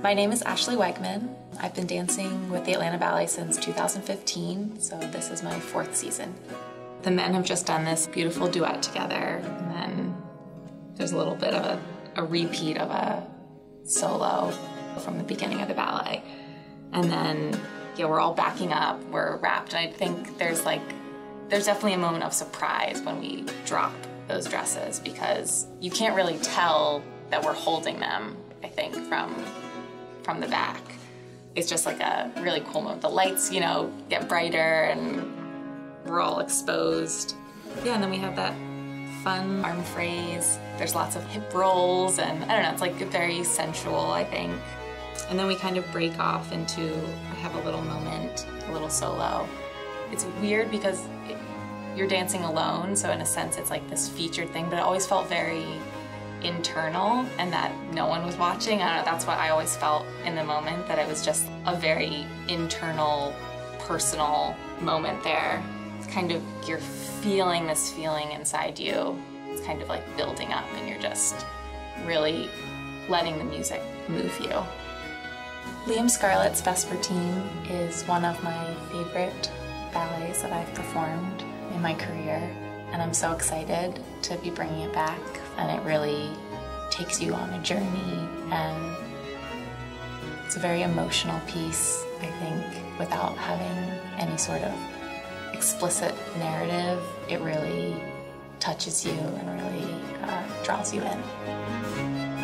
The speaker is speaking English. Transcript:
My name is Ashley Wegmann. I've been dancing with the Atlanta Ballet since 2015, so this is my fourth season. The men have just done this beautiful duet together, and then there's a little bit of a, a repeat of a solo from the beginning of the ballet. And then, yeah, we're all backing up, we're wrapped, and I think there's like, there's definitely a moment of surprise when we drop those dresses because you can't really tell that we're holding them, I think, from from the back. It's just like a really cool moment. The lights, you know, get brighter and we're all exposed. Yeah, and then we have that fun arm phrase. There's lots of hip rolls and I don't know, it's like very sensual, I think. And then we kind of break off into, I have a little moment, a little solo. It's weird because it, you're dancing alone, so in a sense it's like this featured thing, but it always felt very internal and that no one was watching. I don't know, that's what I always felt in the moment, that it was just a very internal, personal moment there. It's kind of, you're feeling this feeling inside you. It's kind of like building up and you're just really letting the music move you. Liam Scarlett's Vespertine is one of my favorite ballets that I've performed in my career and I'm so excited to be bringing it back and it really takes you on a journey and it's a very emotional piece, I think, without having any sort of explicit narrative. It really touches you and really uh, draws you in.